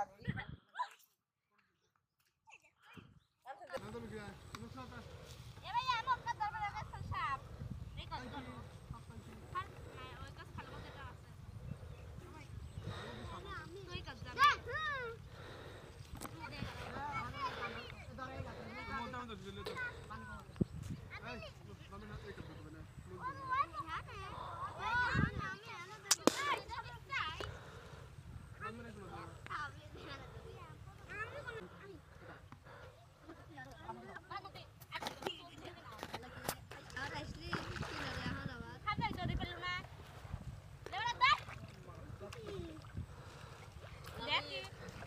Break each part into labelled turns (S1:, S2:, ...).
S1: आती ये भाई हम आपका दरबार
S2: का सब साफ़ निकल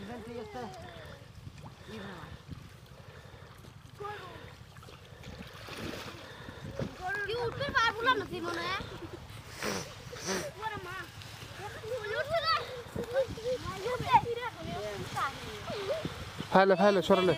S2: দিন ঠিক আছে। ই ভাই
S3: কি উঠতে পারব না নাকি
S1: هلا هلا شرلي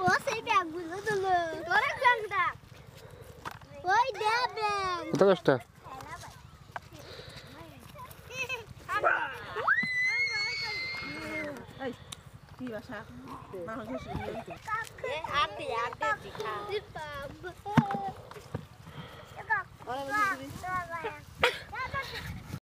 S3: ও সেই ব্যাগগুলো দিলো তোর ব্যাগটা ওই দে ব্যাগ
S4: কত কষ্ট
S1: কি ভাষা মানুষ
S3: আতে আতে দিখা